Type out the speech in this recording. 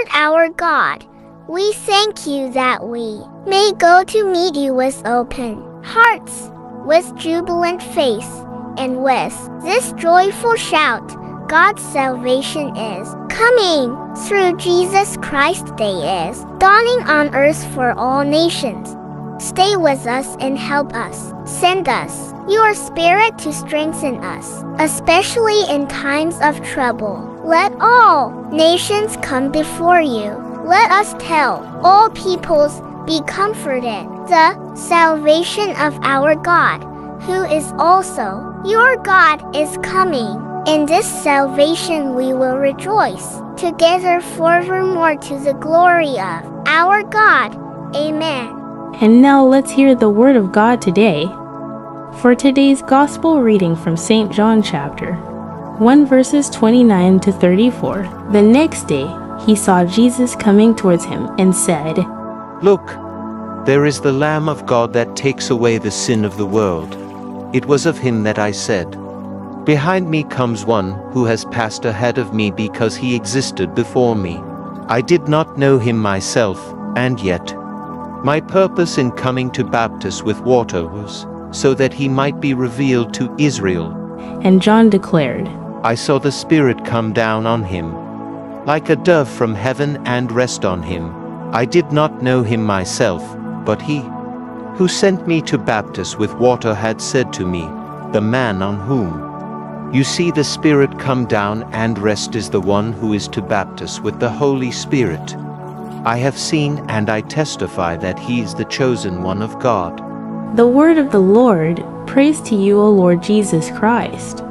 Lord our God, we thank you that we may go to meet you with open hearts, with jubilant face, and with this joyful shout. God's salvation is coming through Jesus Christ. Day is dawning on earth for all nations. Stay with us and help us. Send us your spirit to strengthen us, especially in times of trouble. Let all nations come before you. Let us tell all peoples, be comforted. The salvation of our God, who is also your God, is coming. In this salvation we will rejoice together forevermore to the glory of our God. Amen. And now let's hear the Word of God today. For today's Gospel reading from St. John chapter 1 verses 29 to 34. The next day he saw Jesus coming towards him and said, Look, there is the Lamb of God that takes away the sin of the world. It was of him that I said, Behind me comes one who has passed ahead of me because he existed before me. I did not know him myself, and yet, my purpose in coming to baptize with water was so that he might be revealed to Israel. And John declared, I saw the Spirit come down on him, like a dove from heaven, and rest on him. I did not know him myself, but he who sent me to baptize with water had said to me, The man on whom you see the Spirit come down and rest is the one who is to baptize with the Holy Spirit. I have seen and I testify that he is the chosen one of God. The word of the Lord. Praise to you, O Lord Jesus Christ.